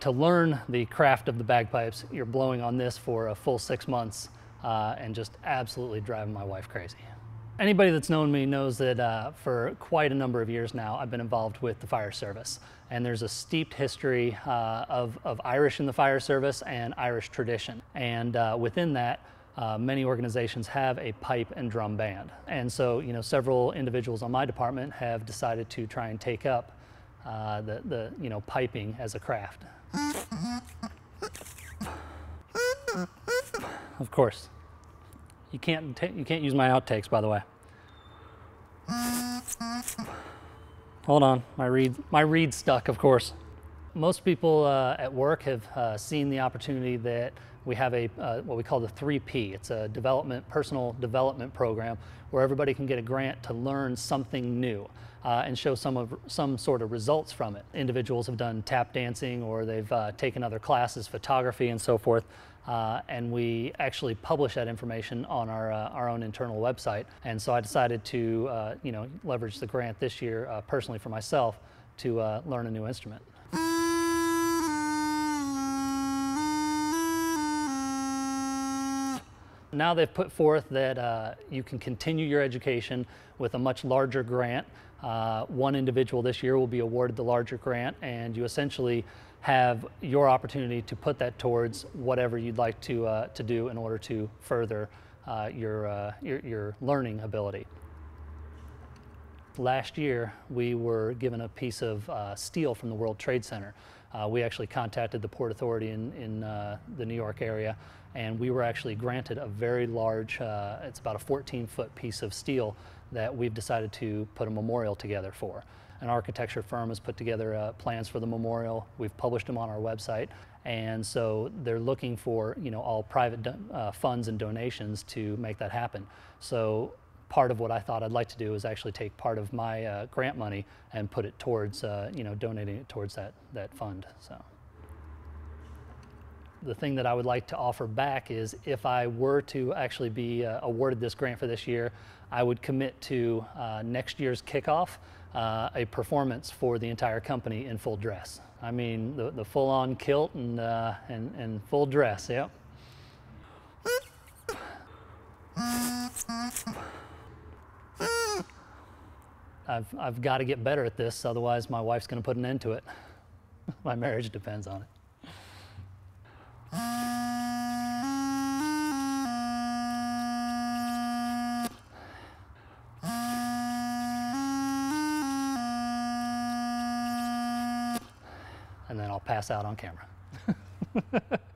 To learn the craft of the bagpipes, you're blowing on this for a full six months uh, and just absolutely driving my wife crazy. Anybody that's known me knows that uh, for quite a number of years now, I've been involved with the fire service. And there's a steeped history uh, of, of Irish in the fire service and Irish tradition. And uh, within that, uh, many organizations have a pipe and drum band. And so, you know, several individuals on my department have decided to try and take up uh, the, the, you know, piping as a craft. Of course. You can't, you can't use my outtakes, by the way. Hold on, my reed, my reed stuck, of course. Most people uh, at work have uh, seen the opportunity that we have a uh, what we call the 3P. It's a development, personal development program where everybody can get a grant to learn something new uh, and show some of some sort of results from it. Individuals have done tap dancing or they've uh, taken other classes, photography and so forth. Uh, and we actually publish that information on our, our own internal website. And so I decided to, you know, leverage the grant this year personally for myself to learn a new instrument. Now they've put forth that uh, you can continue your education with a much larger grant. Uh, one individual this year will be awarded the larger grant, and you essentially have your opportunity to put that towards whatever you'd like to, uh, to do in order to further uh, your, uh, your, your learning ability. Last year, we were given a piece of uh, steel from the World Trade Center. Uh, we actually contacted the Port Authority in, in uh, the New York area, and we were actually granted a very large, uh, it's about a 14 foot piece of steel that we've decided to put a memorial together for. An architecture firm has put together uh, plans for the memorial. We've published them on our website. And so they're looking for, you know, all private uh, funds and donations to make that happen. So part of what I thought I'd like to do is actually take part of my uh, grant money and put it towards, uh, you know, donating it towards that, that fund. So. The thing that I would like to offer back is if I were to actually be uh, awarded this grant for this year, I would commit to uh, next year's kickoff uh, a performance for the entire company in full dress. I mean, the, the full on kilt and, uh, and, and full dress, yep. I've, I've got to get better at this, otherwise, my wife's going to put an end to it. my marriage depends on it. And then I'll pass out on camera.